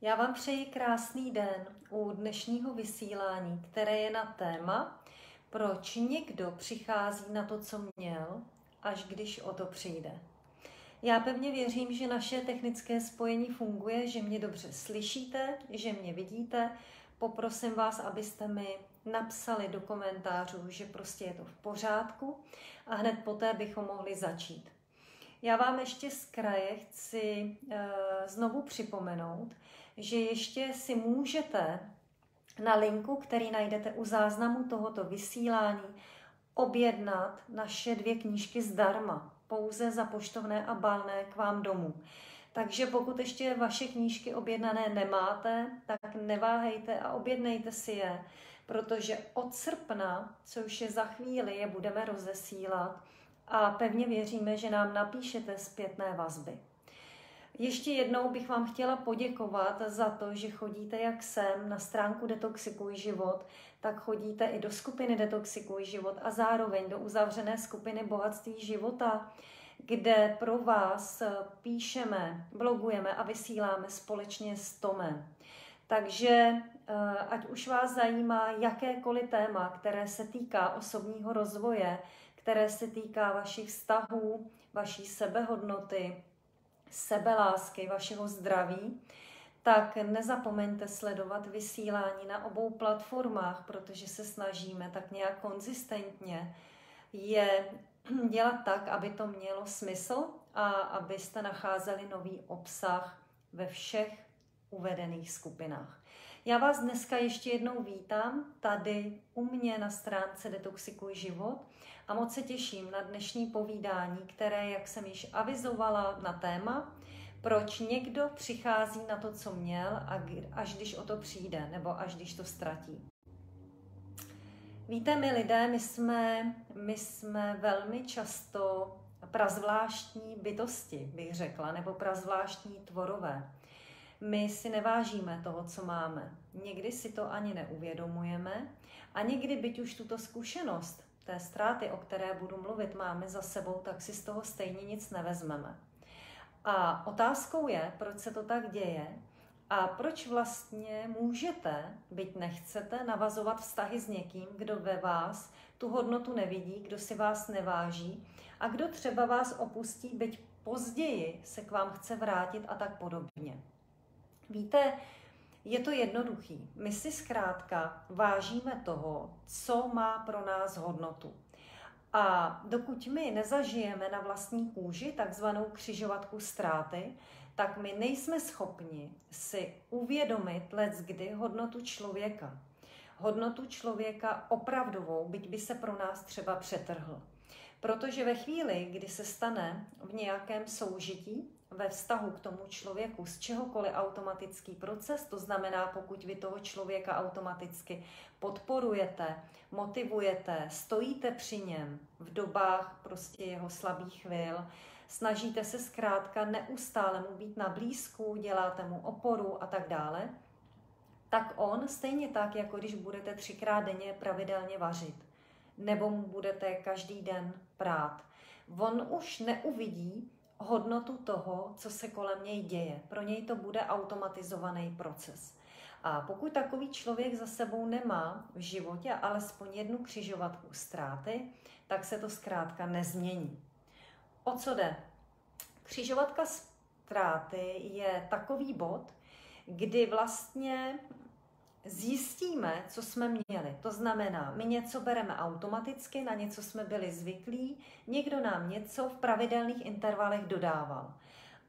Já vám přeji krásný den u dnešního vysílání, které je na téma, proč někdo přichází na to, co měl, až když o to přijde. Já pevně věřím, že naše technické spojení funguje, že mě dobře slyšíte, že mě vidíte. Poprosím vás, abyste mi napsali do komentářů, že prostě je to v pořádku a hned poté bychom mohli začít. Já vám ještě z kraje chci e, znovu připomenout, že ještě si můžete na linku, který najdete u záznamu tohoto vysílání, objednat naše dvě knížky zdarma, pouze za poštovné a balné k vám domů. Takže pokud ještě vaše knížky objednané nemáte, tak neváhejte a objednejte si je, protože od srpna, co už je za chvíli, je budeme rozesílat a pevně věříme, že nám napíšete zpětné vazby. Ještě jednou bych vám chtěla poděkovat za to, že chodíte jak sem na stránku Detoxikuj život, tak chodíte i do skupiny Detoxikuj život a zároveň do uzavřené skupiny Bohatství života, kde pro vás píšeme, blogujeme a vysíláme společně s Tomem. Takže eh, ať už vás zajímá jakékoliv téma, které se týká osobního rozvoje, které se týká vašich vztahů, vaší sebehodnoty, sebelásky, vašeho zdraví, tak nezapomeňte sledovat vysílání na obou platformách, protože se snažíme tak nějak konzistentně je dělat tak, aby to mělo smysl a abyste nacházeli nový obsah ve všech uvedených skupinách. Já vás dneska ještě jednou vítám tady u mě na stránce Detoxikuj život a moc se těším na dnešní povídání, které, jak jsem již avizovala na téma, proč někdo přichází na to, co měl, až když o to přijde, nebo až když to ztratí. Víte, my lidé, my jsme, my jsme velmi často prazvláštní bytosti, bych řekla, nebo prazvláštní tvorové. My si nevážíme toho, co máme. Někdy si to ani neuvědomujeme a někdy, byť už tuto zkušenost té ztráty, o které budu mluvit, máme za sebou, tak si z toho stejně nic nevezmeme. A otázkou je, proč se to tak děje a proč vlastně můžete, byť nechcete, navazovat vztahy s někým, kdo ve vás tu hodnotu nevidí, kdo si vás neváží a kdo třeba vás opustí, byť později se k vám chce vrátit a tak podobně. Víte, je to jednoduchý. My si zkrátka vážíme toho, co má pro nás hodnotu. A dokud my nezažijeme na vlastní kůži takzvanou křižovatku ztráty, tak my nejsme schopni si uvědomit let kdy hodnotu člověka. Hodnotu člověka opravdovou, byť by se pro nás třeba přetrhl. Protože ve chvíli, kdy se stane v nějakém soužití, ve vztahu k tomu člověku z čehokoliv automatický proces, to znamená, pokud vy toho člověka automaticky podporujete, motivujete, stojíte při něm v dobách prostě jeho slabých chvil, snažíte se zkrátka neustále mu být na blízku, děláte mu oporu a tak dále, tak on stejně tak, jako když budete třikrát denně pravidelně vařit, nebo mu budete každý den prát, on už neuvidí hodnotu toho, co se kolem něj děje. Pro něj to bude automatizovaný proces. A pokud takový člověk za sebou nemá v životě alespoň jednu křižovatku ztráty, tak se to zkrátka nezmění. O co jde? Křižovatka ztráty je takový bod, kdy vlastně zjistíme, co jsme měli. To znamená, my něco bereme automaticky, na něco jsme byli zvyklí, někdo nám něco v pravidelných intervalech dodával.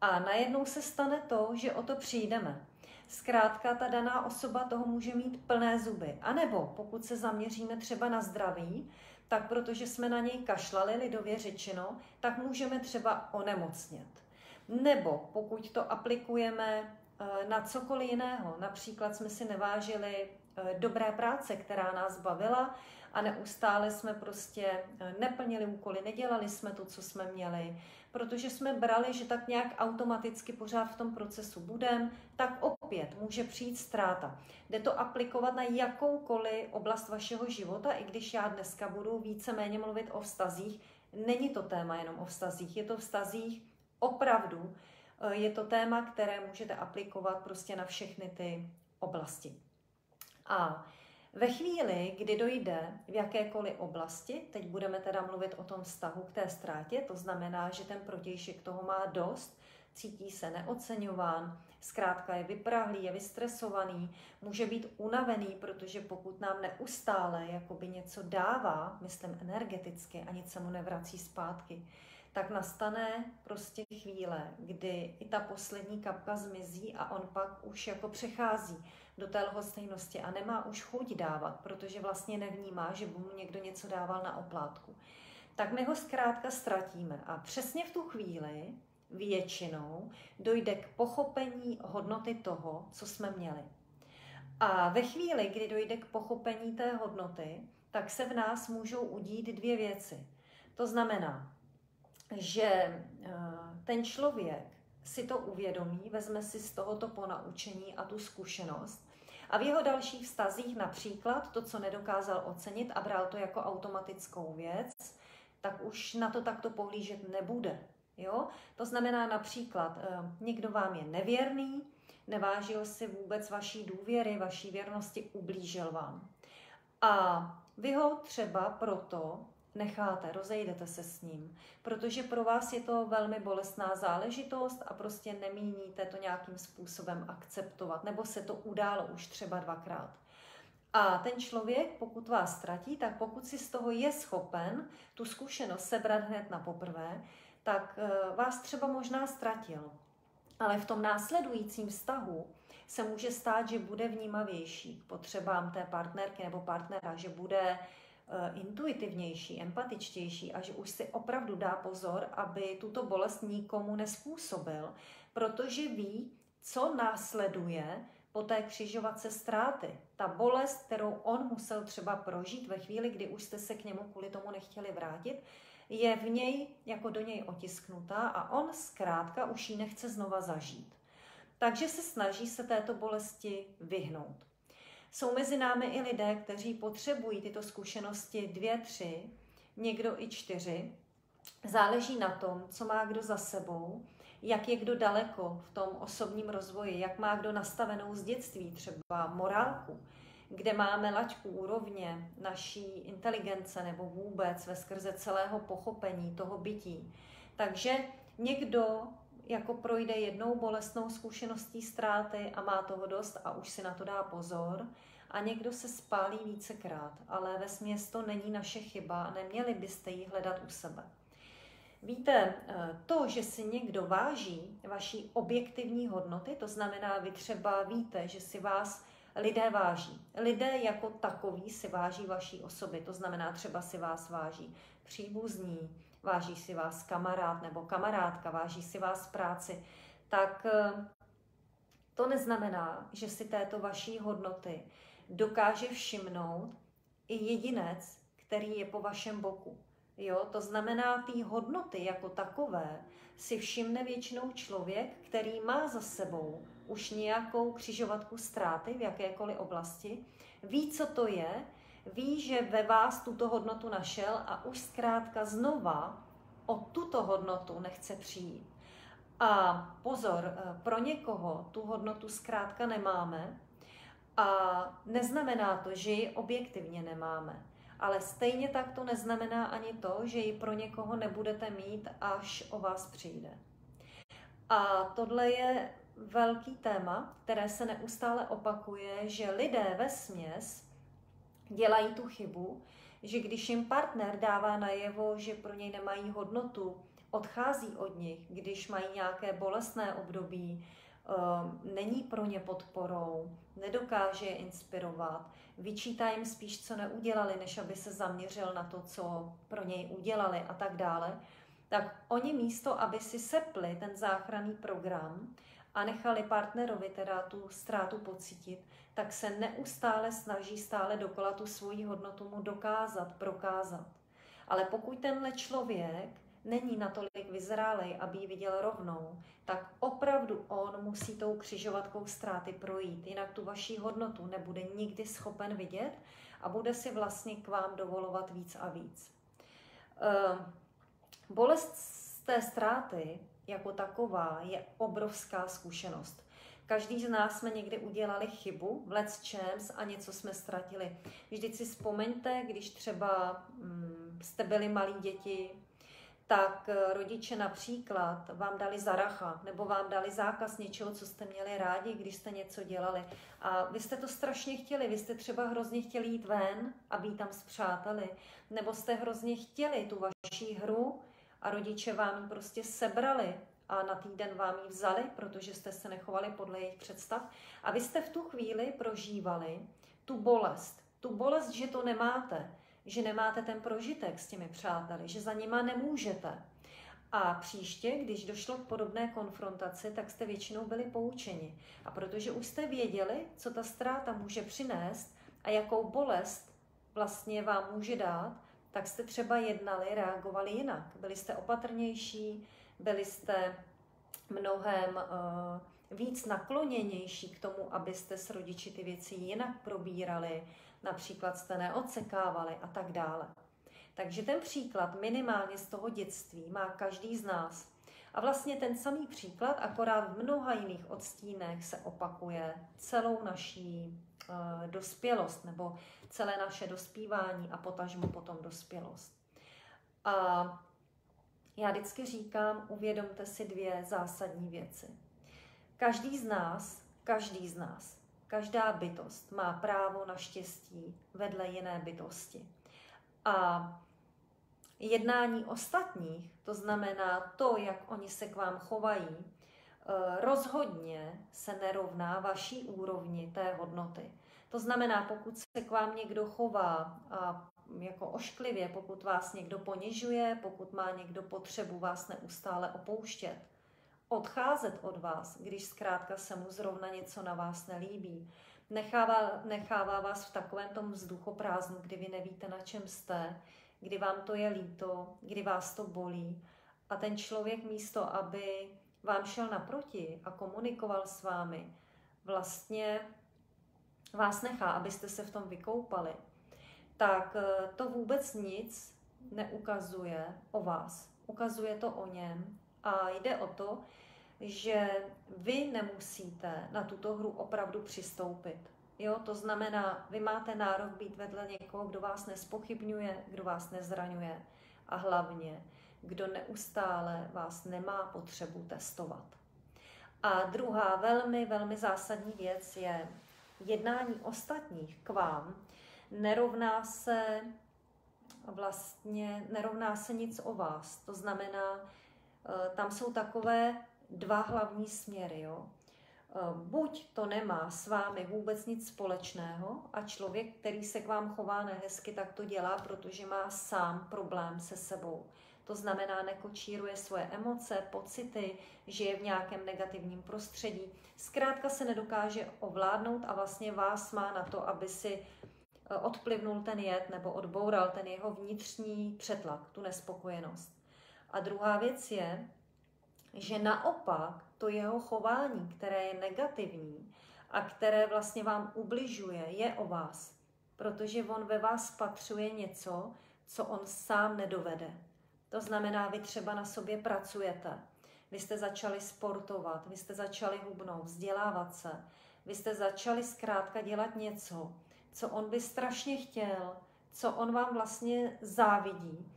A najednou se stane to, že o to přijdeme. Zkrátka ta daná osoba toho může mít plné zuby. A nebo pokud se zaměříme třeba na zdraví, tak protože jsme na něj kašlali, lidově řečeno, tak můžeme třeba onemocnět. Nebo pokud to aplikujeme na cokoliv jiného. Například jsme si nevážili eh, dobré práce, která nás bavila a neustále jsme prostě eh, neplnili úkoly, nedělali jsme to, co jsme měli, protože jsme brali, že tak nějak automaticky pořád v tom procesu budeme, tak opět může přijít ztráta. Jde to aplikovat na jakoukoliv oblast vašeho života, i když já dneska budu víceméně mluvit o vztazích, není to téma jenom o vztazích, je to vztazích opravdu Eh, je to téma, které můžete aplikovat prostě na všechny ty oblasti. A ve chvíli, kdy dojde v jakékoliv oblasti, teď budeme teda mluvit o tom vztahu k té ztrátě, to znamená, že ten protějšek toho má dost, cítí se neoceňován, zkrátka je vyprahlý, je vystresovaný, může být unavený, protože pokud nám neustále jakoby něco dává, myslím energeticky a nic se mu nevrací zpátky, tak nastane prostě chvíle, kdy i ta poslední kapka zmizí a on pak už jako přechází do té lhostejnosti a nemá už chuť dávat, protože vlastně nevnímá, že by mu někdo něco dával na oplátku. Tak my ho zkrátka ztratíme a přesně v tu chvíli většinou dojde k pochopení hodnoty toho, co jsme měli. A ve chvíli, kdy dojde k pochopení té hodnoty, tak se v nás můžou udít dvě věci. To znamená, že eh, ten člověk si to uvědomí, vezme si z tohoto ponaučení a tu zkušenost a v jeho dalších vztazích například to, co nedokázal ocenit a bral to jako automatickou věc, tak už na to takto pohlížet nebude. Jo? To znamená například, eh, někdo vám je nevěrný, nevážil si vůbec vaší důvěry, vaší věrnosti, ublížil vám. A vy ho třeba proto necháte, rozejdete se s ním, protože pro vás je to velmi bolestná záležitost a prostě nemíníte to nějakým způsobem akceptovat, nebo se to událo už třeba dvakrát. A ten člověk, pokud vás ztratí, tak pokud si z toho je schopen tu zkušenost sebrat hned na poprvé, tak eh, vás třeba možná ztratil. Ale v tom následujícím vztahu se může stát, že bude vnímavější k potřebám té partnerky nebo partnera, že bude Eh, intuitivnější, empatičtější a že už si opravdu dá pozor, aby tuto bolest nikomu nespůsobil, protože ví, co následuje po té křižovatce ztráty. Ta bolest, kterou on musel třeba prožít ve chvíli, kdy už jste se k němu kvůli tomu nechtěli vrátit, je v něj jako do něj otisknutá a on zkrátka už ji nechce znova zažít. Takže se snaží se této bolesti vyhnout. Jsou mezi námi i lidé, kteří potřebují tyto zkušenosti dvě, tři, někdo i čtyři. Záleží na tom, co má kdo za sebou, jak je kdo daleko v tom osobním rozvoji, jak má kdo nastavenou z dětství třeba morálku, kde máme laťku úrovně naší inteligence nebo vůbec ve skrze celého pochopení toho bytí. Takže někdo jako projde jednou bolestnou zkušeností ztráty a má toho dost a už si na to dá pozor. A někdo se spálí vícekrát, ale ve směs to není naše chyba a neměli byste ji hledat u sebe. Víte, eh, to, že si někdo váží vaší objektivní hodnoty, to znamená, vy třeba víte, že si vás lidé váží. Lidé jako takový si váží vaší osoby, to znamená, třeba si vás váží příbuzní, váží si vás kamarád nebo kamarádka, váží si vás práci, tak eh, to neznamená, že si této vaší hodnoty dokáže všimnout i jedinec, který je po vašem boku. Jo, to znamená, ty hodnoty jako takové si všimne většinou člověk, který má za sebou už nějakou křižovatku ztráty v jakékoliv oblasti, ví, co to je, ví, že ve vás tuto hodnotu našel a už zkrátka znova o tuto hodnotu nechce přijít. A pozor, eh, pro někoho tu hodnotu zkrátka nemáme a neznamená to, že ji objektivně nemáme. Ale stejně tak to neznamená ani to, že ji pro někoho nebudete mít, až o vás přijde. A tohle je velký téma, které se neustále opakuje, že lidé ve směs dělají tu chybu, že když jim partner dává najevo, že pro něj nemají hodnotu, odchází od nich, když mají nějaké bolestné období, ehm, není pro ně podporou, nedokáže je inspirovat, vyčítá jim spíš, co neudělali, než aby se zaměřil na to, co pro něj udělali a tak dále, tak oni místo, aby si sepli ten záchranný program a nechali partnerovi teda tu ztrátu pocítit, tak se neustále snaží stále dokola tu svoji hodnotu mu dokázat, prokázat. Ale pokud tenhle člověk není natolik vyzrálej, aby ji viděl rovnou, tak opravdu on musí tou křižovatkou ztráty projít, jinak tu vaší hodnotu nebude nikdy schopen vidět a bude si vlastně k vám dovolovat víc a víc. Ehm, bolest z té ztráty jako taková je obrovská zkušenost. Každý z nás jsme někdy udělali chybu v Let's Chance a něco jsme ztratili. Vždyť si vzpomeňte, když třeba hm, jste byli malí děti, tak eh, rodiče například vám dali zaracha nebo vám dali zákaz něčeho, co jste měli rádi, když jste něco dělali. A vy jste to strašně chtěli, vy jste třeba hrozně chtěli jít ven a být tam s přáteli, nebo jste hrozně chtěli tu vaši hru a rodiče vám ji prostě sebrali a na týden vám ji vzali, protože jste se nechovali podle jejich představ. A vy jste v tu chvíli prožívali tu bolest. Tu bolest, že to nemáte, že nemáte ten prožitek s těmi přáteli, že za nima nemůžete. A příště, když došlo k podobné konfrontaci, tak jste většinou byli poučeni. A protože už jste věděli, co ta ztráta může přinést a jakou bolest vlastně vám může dát, tak jste třeba jednali, reagovali jinak. Byli jste opatrnější, byli jste mnohem uh, víc nakloněnější k tomu, abyste s rodiči ty věci jinak probírali, například jste neodsekávali a tak dále. Takže ten příklad minimálně z toho dětství má každý z nás. A vlastně ten samý příklad, akorát v mnoha jiných odstínech, se opakuje celou naší dospělost nebo celé naše dospívání a potažmo potom dospělost. A já vždycky říkám, uvědomte si dvě zásadní věci. Každý z nás, každý z nás Každá bytost má právo na štěstí vedle jiné bytosti. A jednání ostatních, to znamená to, jak oni se k vám chovají, eh, rozhodně se nerovná vaší úrovni té hodnoty. To znamená, pokud se k vám někdo chová a jako ošklivě, pokud vás někdo ponižuje, pokud má někdo potřebu vás neustále opouštět, odcházet od vás, když zkrátka se mu zrovna něco na vás nelíbí. Nechává, nechává vás v takovém tom vzduchoprázdnu, kdy vy nevíte, na čem jste, kdy vám to je líto, kdy vás to bolí. A ten člověk místo, aby vám šel naproti a komunikoval s vámi, vlastně vás nechá, abyste se v tom vykoupali, tak eh, to vůbec nic neukazuje o vás. Ukazuje to o něm a jde o to, že vy nemusíte na tuto hru opravdu přistoupit. Jo, to znamená, vy máte nárok být vedle někoho, kdo vás nespochybňuje, kdo vás nezraňuje a hlavně, kdo neustále vás nemá potřebu testovat. A druhá velmi, velmi zásadní věc je jednání ostatních k vám nerovná se vlastně nerovná se nic o vás. To znamená, eh, tam jsou takové dva hlavní směry. Jo? Eh, buď to nemá s vámi vůbec nic společného a člověk, který se k vám chová nehezky, tak to dělá, protože má sám problém se sebou. To znamená, nekočíruje svoje emoce, pocity, žije v nějakém negativním prostředí. Zkrátka se nedokáže ovládnout a vlastně vás má na to, aby si eh, odplivnul ten jed nebo odboural ten jeho vnitřní přetlak, tu nespokojenost. A druhá věc je, že naopak to jeho chování, které je negativní a které vlastně vám ubližuje, je o vás. Protože on ve vás spatřuje něco, co on sám nedovede. To znamená, vy třeba na sobě pracujete, vy jste začali sportovat, vy jste začali hubnout, vzdělávat se, vy jste začali zkrátka dělat něco, co on by strašně chtěl, co on vám vlastně závidí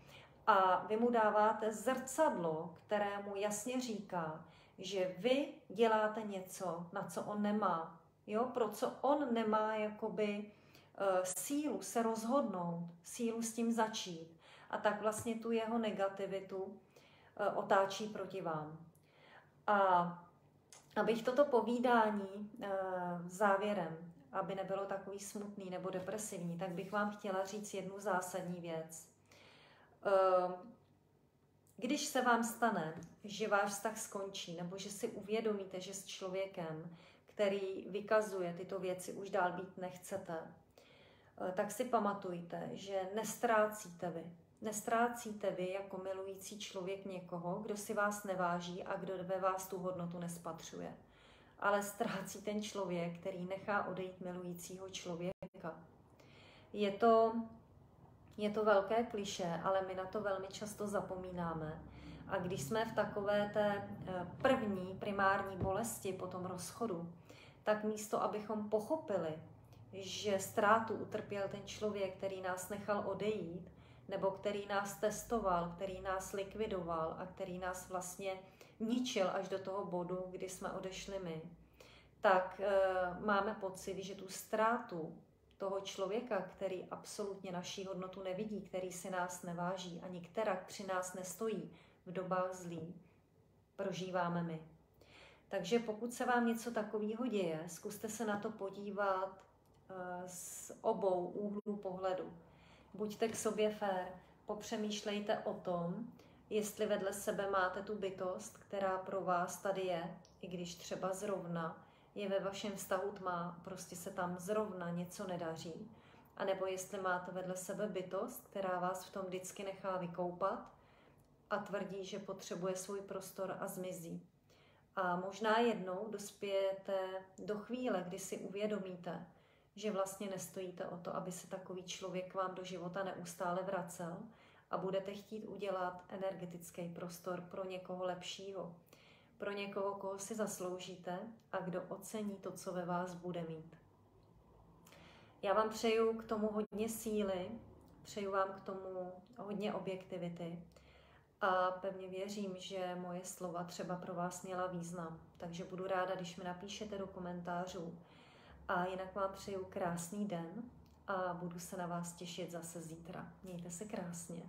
a vy mu dáváte zrcadlo, které mu jasně říká, že vy děláte něco, na co on nemá. Jo, pro co on nemá jakoby uh, sílu se rozhodnout, sílu s tím začít. A tak vlastně tu jeho negativitu uh, otáčí proti vám. A abych toto povídání uh, závěrem, aby nebylo takový smutný nebo depresivní, tak bych vám chtěla říct jednu zásadní věc. Ehm, když se vám stane, že váš vztah skončí, nebo že si uvědomíte, že s člověkem, který vykazuje tyto věci, už dál být nechcete, eh, tak si pamatujte, že nestrácíte vy. Nestrácíte vy jako milující člověk někoho, kdo si vás neváží a kdo ve vás tu hodnotu nespatřuje. Ale ztrácí ten člověk, který nechá odejít milujícího člověka. Je to je to velké kliše, ale my na to velmi často zapomínáme. A když jsme v takové té eh, první primární bolesti po tom rozchodu, tak místo, abychom pochopili, že ztrátu utrpěl ten člověk, který nás nechal odejít, nebo který nás testoval, který nás likvidoval a který nás vlastně ničil až do toho bodu, kdy jsme odešli my, tak e, máme pocit, že tu ztrátu toho člověka, který absolutně naší hodnotu nevidí, který si nás neváží ani která při nás nestojí v dobách zlý, prožíváme my. Takže pokud se vám něco takového děje, zkuste se na to podívat e, z obou úhlů pohledu. Buďte k sobě fér, popřemýšlejte o tom, jestli vedle sebe máte tu bytost, která pro vás tady je, i když třeba zrovna je ve vašem vztahu tma, prostě se tam zrovna něco nedaří, a nebo jestli máte vedle sebe bytost, která vás v tom vždycky nechá vykoupat a tvrdí, že potřebuje svůj prostor a zmizí. A možná jednou dospějete do chvíle, kdy si uvědomíte, že vlastně nestojíte o to, aby se takový člověk vám do života neustále vracel a budete chtít udělat energetický prostor pro někoho lepšího, pro někoho, koho si zasloužíte a kdo ocení to, co ve vás bude mít. Já vám přeju k tomu hodně síly, přeju vám k tomu hodně objektivity a pevně věřím, že moje slova třeba pro vás měla význam. Takže budu ráda, když mi napíšete do komentářů. A jinak vám přeju krásný den a budu se na vás těšit zase zítra. Mějte se krásně.